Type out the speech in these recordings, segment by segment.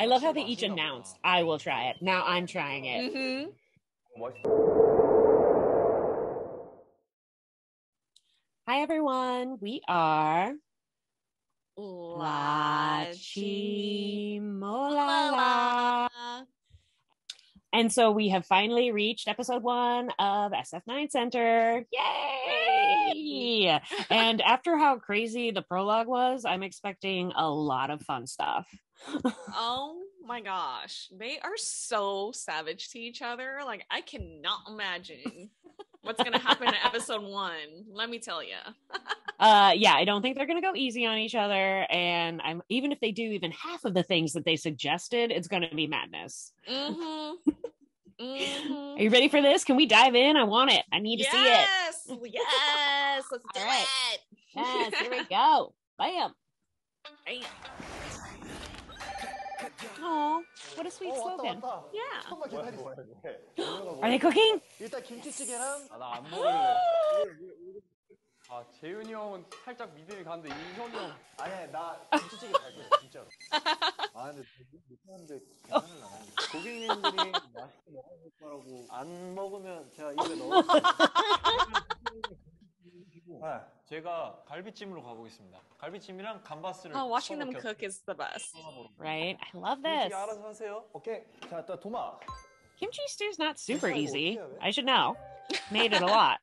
I love how they each announced, I will try it. Now I'm trying it. Mm-hmm. Hi, everyone. We are La Chimolala. And so we have finally reached episode one of SF9 Center. Yay! and after how crazy the prologue was, I'm expecting a lot of fun stuff. Oh my gosh. They are so savage to each other. Like, I cannot imagine what's going to happen in episode one. Let me tell you uh, yeah, I don't think they're going to go easy on each other. And I'm even if they do even half of the things that they suggested, it's going to be madness. Mm-hmm. Mm-hmm. Are you ready for this? Can we dive in? I want it. I need to yes! see it. Yes. Let's do right. it. Yes. Here we go. Bam. Bam. Oh, what a sweet slogan. Yeah. Are they cooking? 아. 아, 재윤이 형은 살짝 믿음이 가는데 인성이 형. 아니야 나 김치찌개 갈 거야 진짜로. 아 근데 못하는데 괜찮을라. 고객님들이 맛있게 먹을 거라고 안 먹으면 제가 입에 넣어. 네. 제가 갈비찜으로 가보겠습니다. 갈비찜이랑 감바스를 Oh, watching them cook is the best. Right? I love this. 알아서 하세요. 오케이. 자 일단 도마. Kimchi stew's not super easy. I should know. Made it a lot.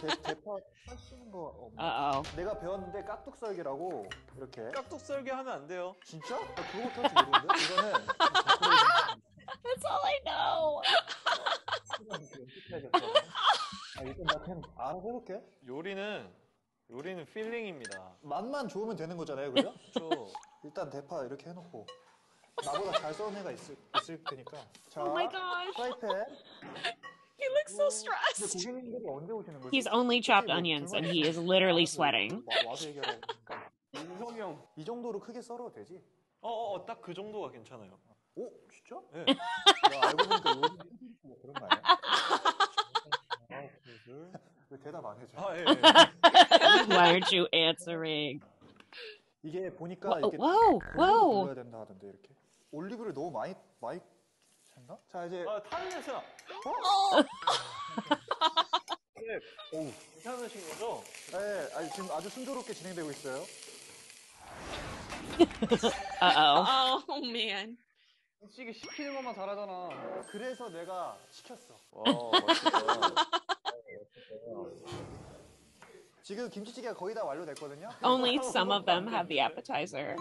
대, 대파 하시는 거 없나? Uh oh. 내가 배웠는데 깍둑썰기라고 이렇게. 깍둑썰기 하면 안 돼요. 진짜? 나 그거부터 할줄 모르는데 이거는 That's all I know. 아, 일단 나 그냥 알아서 해볼게. 요리는 요리는 필링입니다. 맛만 좋으면 되는 거잖아요, 그죠? 저 일단 대파 이렇게 해놓고 나보다 잘 써는 애가 있을, 있을 테니까. 자, Oh my gosh. 프라이팬. He looks so 근데 stressed. He's only chopped onions and he is literally sweating. 와, 와서 얘기하니까. 인성이 형. 이 정도로 크게 썰어도 되지? 어, 어, 어, 딱 그 정도가 괜찮아요. 오, 진짜? 네. 야, 알고 보니까 요즘 뭐 그런 거 아니야? 하나, 둘, 둘. 왜 대답 안 해줘? 아, 예, 예. Why aren't you answering? 이게 보니까 Whoa, 이렇게 whoa, whoa. 눌러야 된다 하던데 이렇게. 올리브를 너무 많이 많이 샜나? 자 이제 아, 타는 냄새나. 네. 오, 괜찮으신 거죠? 네, 아니, 지금 아주 순조롭게 진행되고 있어요. Uh oh. Man. 김치찌개 시키는 것만 잘하잖아. 그래서 내가 시켰어. 와, 맛있다. 지금 김치찌개가 거의 다 완료됐거든요. Only some of them have the appetizer.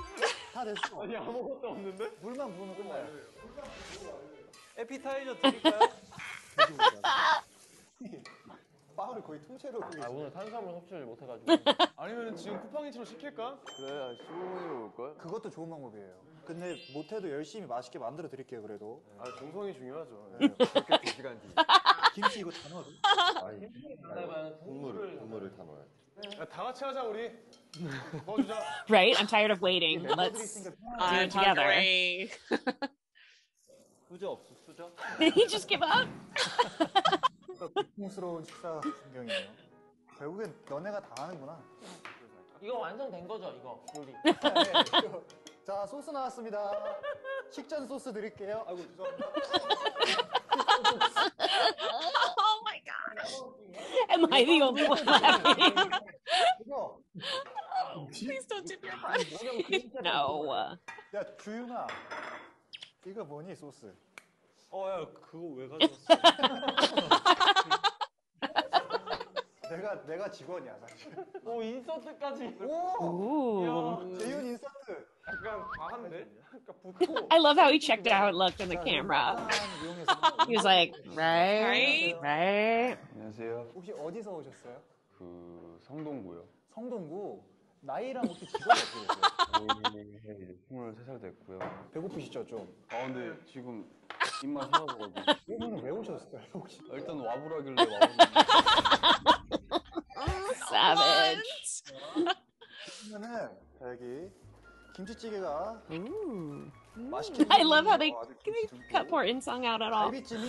다 됐어. 아니, 아무것도 없는데? 물만 부으면 끝나요. 에피타이저 드릴까요? 빵을 거의 통째로 그 아, 오늘 탄수화물 섭취를 못해가지고. 아니면 지금 쿠팡이처럼 시킬까? 그래, 15분으로 올걸? 그것도 좋은 방법이에요. 근데 못해도 열심히 맛있게 만들어 드릴게요. 그래도 아, 정성이 중요하죠. 네. 그렇게 두 시간 뒤. 김치 이거 다 넣어도. 국물을, 국물을 다 넣어야 돼. 야, 다 같이 하자, 우리. 넣어주자. Right? I'm tired of waiting. 멤버들이 Let's. 있으니까 I'm together. 없어, 수저? Did he just give up? 고통스러운 식사 풍경이에요. 결국엔 너네가 다 하는구나. 이거 완성된 거죠, 이거 요리. 자 소스 나왔습니다. 식전 소스 드릴게요. 아이고 죄송합니다. Oh my god. Am I the only one laughing? 이거 Please don't dip your butt. no. 야 주윤아 이거 뭐니 소스? 어, 야, 그거 왜 가져왔어? 내가 내가 직원이야 사실. 오, 인서트까지. 오 Ooh. 재윤 인서트. 약간 과한데? 약간 붙고. I love how he checked out looked in the 자, camera. He was like, right, Right? right. 안녕하세요. 혹시 어디서 오셨어요? 그 성동구요. 성동구 나이랑 혹시 직업이 어떻게 되세요? 이제 23살 됐고요. 배고프시죠 좀? 아 근데 지금 입맛 사라져가지고 이분은 왜 오셨어요 혹시? 일단 와보라길래 와봤는데 Savage. 그러면은 자, 여기 김치찌개가 Ooh. 맛있게 I love how they, 듬뿍. cut poor Insung out at all. 갈비찜이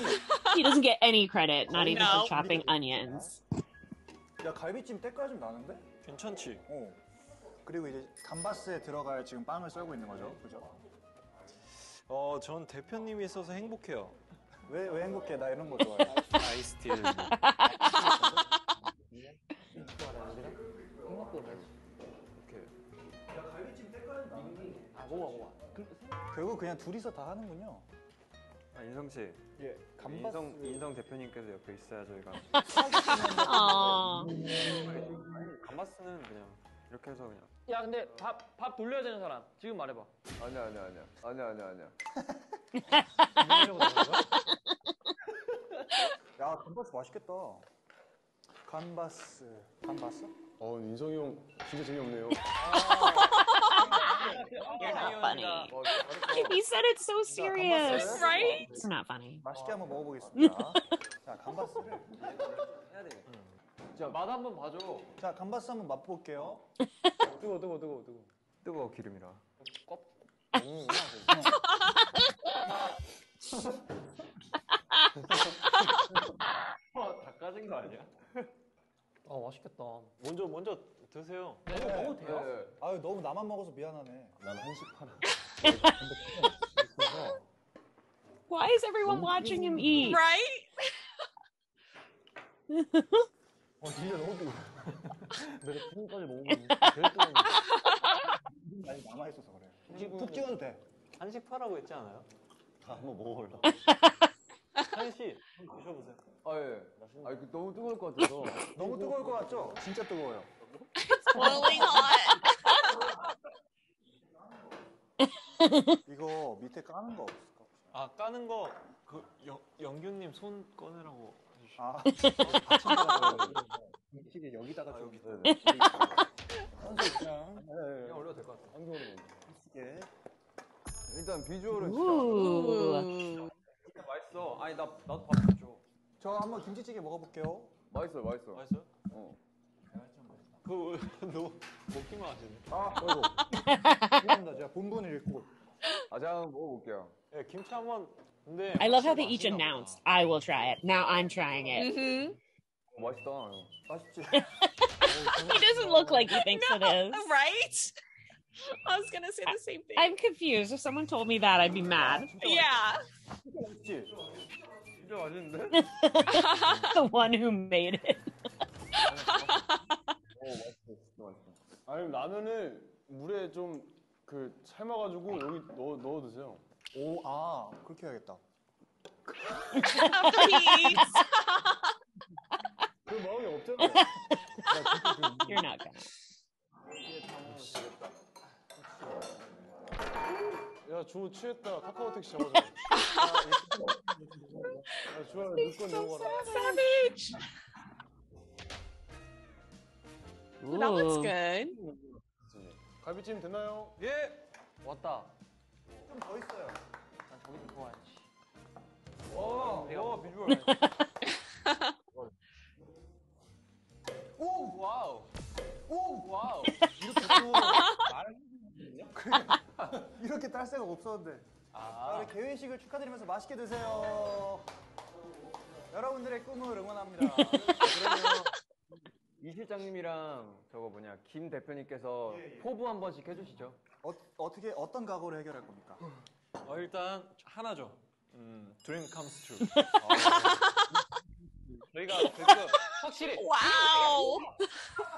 He doesn't get any credit, not even No. for chopping onions. 야 갈비찜 좀 나는데? 괜찮지? 어. 그리고 이제 감바스에 들어갈 지금 빵을 썰고 있는 거죠, 그죠? 어, 어, 전 대표님이 있어서 행복해요. 왜, 왜 행복해? 나 이런 거 좋아해. 아이스티를. 아 먹어 먹어. 결국 그냥 둘이서 다 하는군요. 아, 인성 씨. 예, 인성 인성 대표님께서 옆에 있어야 저희가 어. 감바스는 그냥 이렇게 해서 그냥 야 근데 밥 밥 돌려야 되는 사람 지금 말해봐. 아니야 아니야 아니야 아니야 아니야 아니야. 야, 감바스 맛있겠다. 감바스. 감바스? 어 인성이 형 진짜 재미없네요. You're not funny. 어, He said it so serious. Right? It's not funny. 맛있게 한번 먹어보겠습니다. 자, 감바스를. 해야 돼. 자맛 한번 봐줘. 자, 감바스 한번 맛볼게요. 뜨거 뜨거 뜨거 뜨거. 뜨거워 기름이라. 다 까진 거 아니야? 아 맛있겠다. 먼저 먼저 드세요. 네, 먹어도 돼요? 네. 아유, 너무 나만 먹어서 미안하네. 난 한식 팔아. Why is everyone watching him eat? Right? 어, 진짜 너무 뜨거워. 내가 지금까지 먹은 거 제일 뜨거운 거. 많이 남아있어서 그래. 지금 푹 찍어도 돼. 한식 파라고 했지 않아요? 다 한번 먹어볼라. 한씨 한번 드셔보세요. 아 예. 아 그, 너무 뜨거울 것 같아서. 너무 뜨거울 것 같죠? 진짜 뜨거워요. Boiling hot. 이거 밑에 까는 거 없을까? 아 까는 거 그 영규님 손 꺼내라고. 아, 받침대라고 음식에 여기다가 좀 여기. 선수 그냥 네, 그냥 올려도 될 것 같아. 한경으로. 이게 일단 비주얼은 진짜. Ooh. 맛있어. 아니 나 나도 밥 줘. 저 한번 김치찌개 먹어볼게요. 맛있어 맛있어. 맛있어요? 어. 그 너무 먹기만 하시네. 아, 어이구. 죄송합니다. 제가 본분을 읽고. 아 제가 한번 먹어볼게요. 예, 김치 한번. 근데 I love how they each announced, I will try it. Now I'm trying it. hmm 어, 맛있다. 형. 맛있지? He doesn't look like he thinks it is. Right? I was gonna say the same thing. I'm confused. If someone told me that, I'd be mad. yeah. 맛있지? 진짜 맛있는데? the one who made it. 어 맛있어. 진짜 맛있어. 아니 라면을 물에 좀 그 삶아가지고 여기 넣어 넣어 드세요. 오, 아, 그렇게 해야겠다. Please. 그 마음이 없잖아요. You're not gonna. 야, 조 취했다. 카카오톡 시작하자. 야, 좋아요. 물건 넣어봐라. Savage. That looks Ooh. good. 갈비찜 됐나요? 예. 왔다. 좀더 있어요. 난 저기서 좋아하지. 와, 내가 와 먹어. 비주얼. 오! Wow. 오! Wow. 이렇게 또 말을 이렇게 할 새가 없었는데. 자, 아. 우리 개회식을 축하드리면서 맛있게 드세요. 여러분들의 꿈을 응원합니다. 이 실장님이랑 저거 뭐냐 김 대표님께서 포부 한 번씩 해주시죠. 어, 어떻게 어떤 각오를 해결할 겁니까? 어, 일단 하나죠. 음, dream comes true. 저희가 그 확실히 Wow.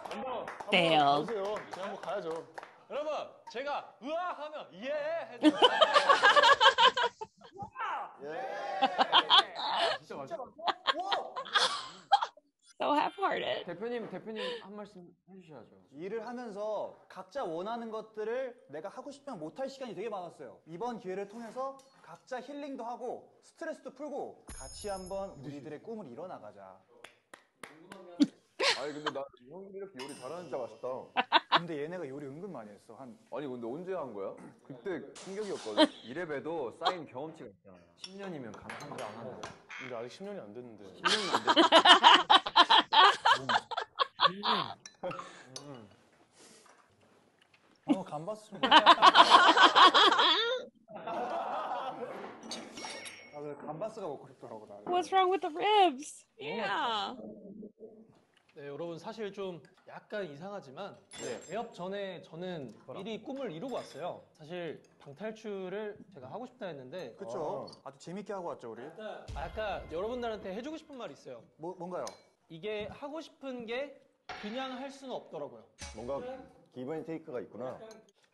한번 Fail. 한번 가세요. 제가 한번 가야죠. 여러분 제가 으악 하면 예 해줘. 진짜 맛있어. So half-hearted. 대표님 대표님 한 말씀 해주셔야죠. 일을 하면서 각자 원하는 것들을 내가 하고 싶으면 못할 시간이 되게 많았어요. 이번 기회를 통해서 각자 힐링도 하고 스트레스도 풀고 같이 한번 우리들의 꿈을 이뤄나가자. 아니 근데 나 형들이 이렇게 요리 잘하는 진짜 맛있다. 근데 얘네가 요리 은근 많이 했어. 한 아니 근데 언제 한 거야? 그때 충격이었거든. 이래 봬도 쌓인 경험치가 있잖아. 10년이면 감탄도 안 한다. 근데 아직 10년이 안 됐는데. 10년이 안 됐 어. 어, 감바스 좀. 아, 그 감바스가 먹고 싶더라고 나. What's wrong with the ribs? Yeah. 네, 여러분 사실 좀 약간 이상하지만 네. 개업 전에 저는 미리 꿈을 이루고 왔어요. 사실 방탈출을 제가 하고 싶다 했는데 그쵸? 아주 재밌게 하고 왔죠, 우리. 아, 아까 여러분들한테 해주고 싶은 말이 있어요. 뭐, 뭔가요? 이게 하고 싶은 게 그냥 할 수는 없더라고요. 뭔가 give and take가 있구나.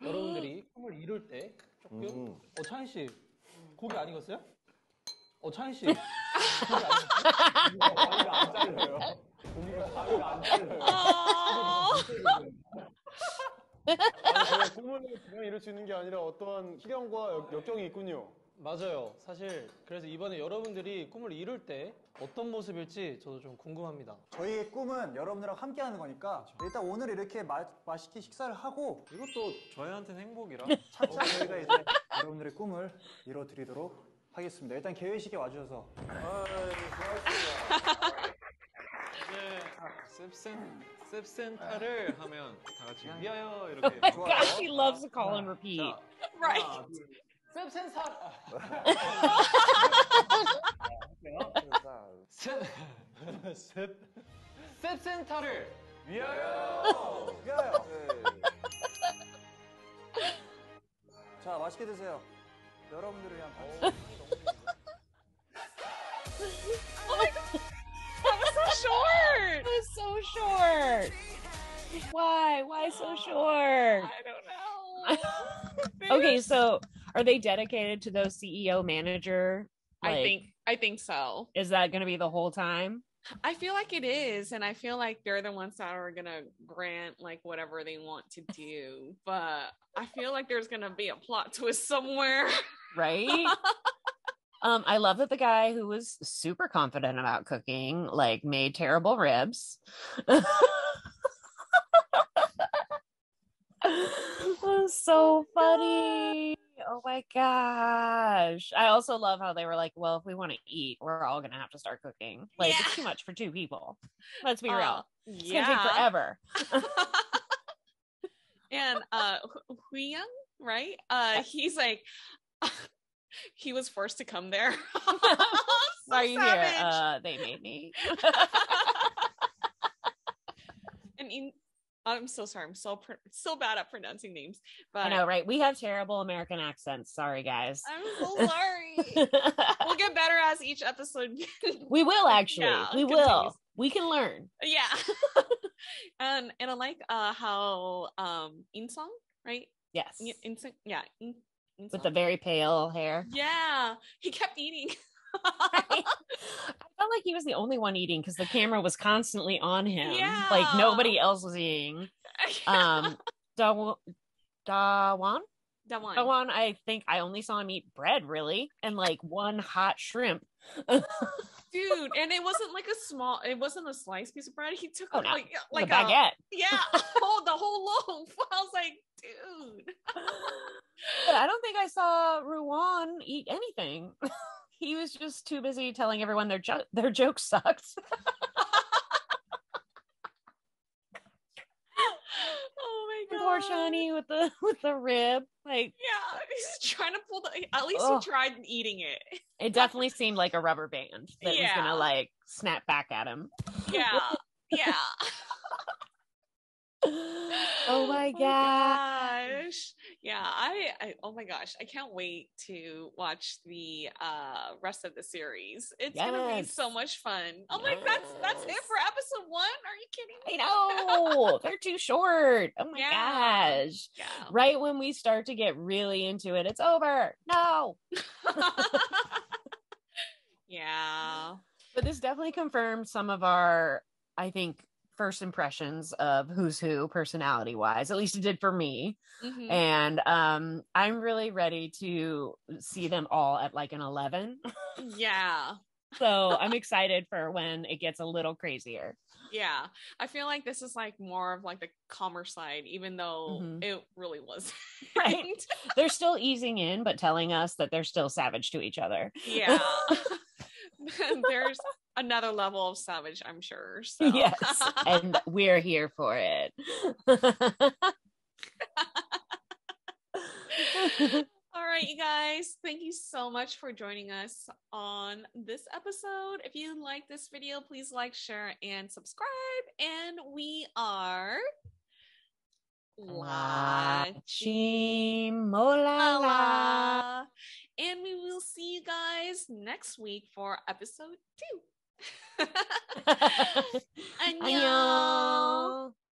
여러분들이 꿈을 이룰 때 조금 음. 어 차인 씨 고기 안 익었어요? 어 차인 씨 고기 안 익었어요? 안 잘려요. 고기가 가위가 안 잘려요. 어. 아니, 그냥 꿈을 그냥 이룰 수 있는 게 아니라 어떠한 시련과 역- 역경이 있군요. 맞아요. 사실 그래서 이번에 여러분들이 꿈을 이룰 때 어떤 모습일지 저도 좀 궁금합니다. 저희의 꿈은 여러분들하고 함께 하는 거니까 일단 오늘 이렇게 마, 맛있게 식사를 하고 이것도 저희한테는 행복이라. 차차 저희가 이제 여러분들의 꿈을 이뤄드리도록 하겠습니다. 일단 개회식에 와주셔서 이제 셉센 셉센타를 하면 다 같이 위하여 이렇게. Gosh, he loves to call and repeat. Right. 셋. 셉센터를 위하여! 위하여! 자, 맛있게 드세요. 여러분들을 위한 박수. That was so short. It was so short. Why? Why so short? I don't know. Okay, so are they dedicated to those CEO manager? I think I think so. is that going to be the whole time? I feel like it is, and I feel like they're the ones that are gonna grant like whatever they want to do. But I feel like there's gonna be a plot twist somewhere. Right? um, I love that the guy who was super confident about cooking like made terrible ribs. was so funny. Oh my gosh. I also love how they were like, well, if we want to eat, we're all going to have to start cooking. Like, it's too much for two people. Let's be Uh, real. It's going to take forever. and uh Huiyang, right? Uh he's like he was forced to come there. So Are you here? Uh, they made me. I'm so sorry. I'm so pr- so bad at pronouncing names. But I know, right? We have terrible American accents. Sorry, guys. I'm so sorry. we'll get better as each episode. we will actually. Yeah, we continues. will. We can learn. yeah. and and I like uh how um Insong, right? Yes. In, Insong, yeah. In, With the very pale hair. yeah, he kept eating. I felt like he was the only one eating because the camera was constantly on him. Yeah. Like nobody else was eating. Um Daw- Dawan? that one. Dawan, I think I only saw him eat bread really and like one hot shrimp. dude and it wasn't like a small it wasn't a sliced piece of bread he took Oh, no. like Like a baguette. yeah oh the whole loaf i was like dude But I don't think I saw Ruan eat anything. He was just too busy telling everyone their jo- their jokes sucked. oh my god Poor Johnny with the with the rib. Like yeah he's trying to pull the at least Ugh. he tried eating it it definitely seemed like a rubber band that was gonna like snap back at him. yeah yeah oh my oh god. gosh yeah I, I oh my gosh i can't wait to watch the uh rest of the series it's gonna be so much fun i'm like that's that's it for episode one are you kidding I me know they're too short. Oh my Yeah. gosh. yeah Right when we start to get really into it, it's over. No. yeah. But this definitely confirms some of our, I think, first impressions of who's who personality wise. At least it did for me. Mhm. And um I'm really ready to see them all at like an 11. Yeah. So I'm excited for when it gets a little crazier. Yeah. I feel like this is like more of like the calmer side, even though Mhm. it really was. Right. They're still easing in, but telling us that they're still savage to each other. yeah. There's another level of savage, I'm sure. So. Yes. And we're here for it. All right, you guys, thank you so much for joining us on this episode. If you like this video, please like, share, and subscribe. And we are La Chimolala. And we will see you guys next week for episode two. 哈哈哈哈哈哈！安，安。